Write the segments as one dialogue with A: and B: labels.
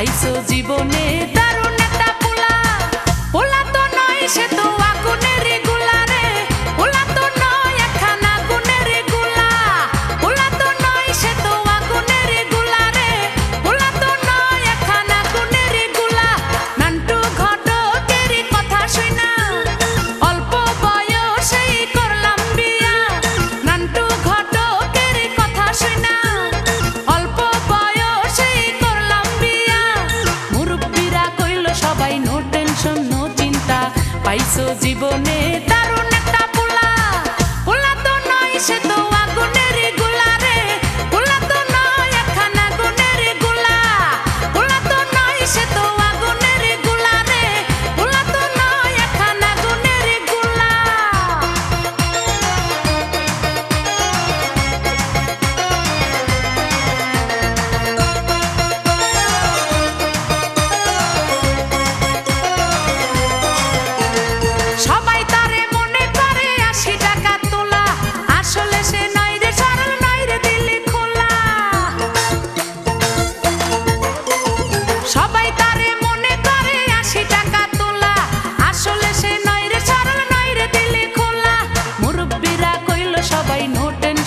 A: পাইছো জীবনে পাইছো জীবনে দারুণ একটা পোলা। পোলা তো নয় সে তো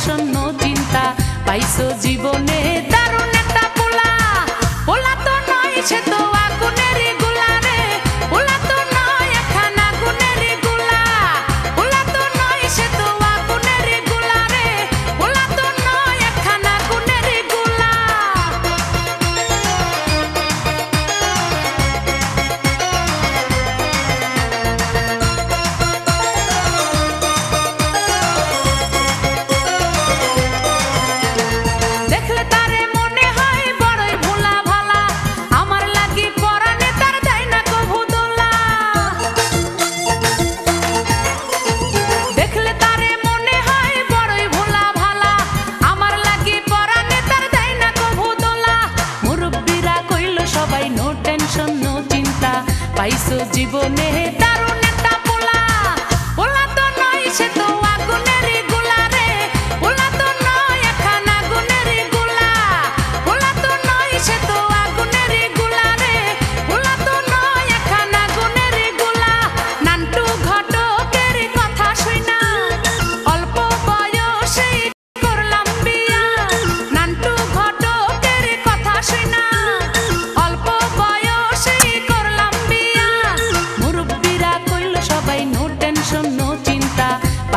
A: আসন্ন চিন্তা পাইছো জীবনে জীবনে তারুণ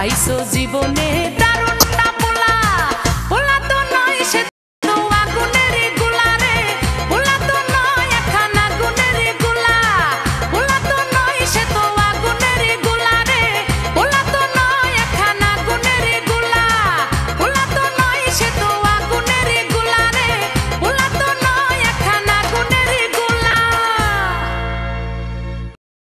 A: পাইছো জীবনে?